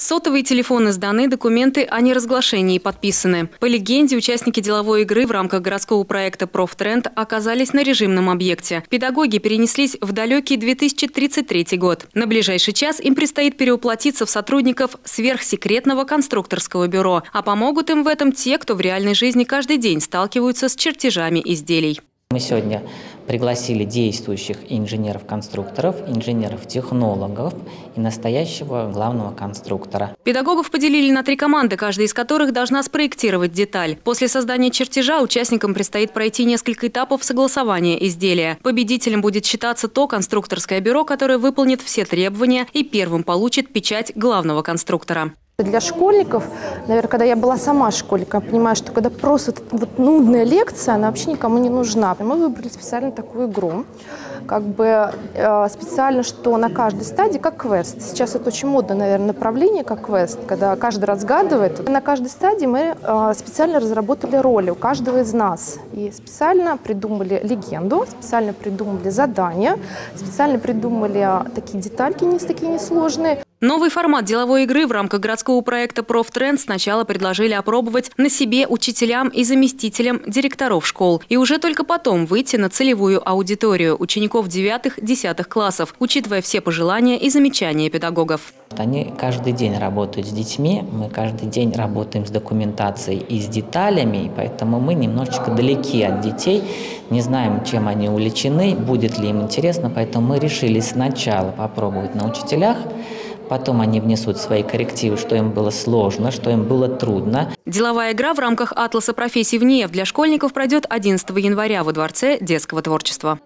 Сотовые телефоны сданы, документы о неразглашении подписаны. По легенде, участники деловой игры в рамках городского проекта «Профтренд» оказались на режимном объекте. Педагоги перенеслись в далекий 2033 год. На ближайший час им предстоит переуплотиться в сотрудников сверхсекретного конструкторского бюро. А помогут им в этом те, кто в реальной жизни каждый день сталкиваются с чертежами изделий. Мы сегодня пригласили действующих инженеров-конструкторов, инженеров-технологов и настоящего главного конструктора. Педагогов поделили на три команды, каждая из которых должна спроектировать деталь. После создания чертежа участникам предстоит пройти несколько этапов согласования изделия. Победителем будет считаться то конструкторское бюро, которое выполнит все требования и первым получит печать главного конструктора. Для школьников, наверное, когда я была сама школьником, я понимаю, что когда просто вот нудная лекция, она вообще никому не нужна. Мы выбрали специально такую игру, как бы э, специально, что на каждой стадии как квест. Сейчас это очень модное, наверное, направление, как квест, когда каждый разгадывает. На каждой стадии мы э, специально разработали роли у каждого из нас. И специально придумали легенду, специально придумали задания, специально придумали такие детальки не такие несложные. Новый формат деловой игры в рамках городского проекта «Профтренд» сначала предложили опробовать на себе учителям и заместителям директоров школ. И уже только потом выйти на целевую аудиторию учеников 9-10 классов, учитывая все пожелания и замечания педагогов. Они каждый день работают с детьми, мы каждый день работаем с документацией и с деталями, поэтому мы немножечко далеки от детей, не знаем, чем они увлечены, будет ли им интересно, поэтому мы решили сначала попробовать на учителях, Потом они внесут свои коррективы, что им было сложно, что им было трудно. Деловая игра в рамках «Атласа профессий в НЕФ» для школьников пройдет 11 января во Дворце детского творчества.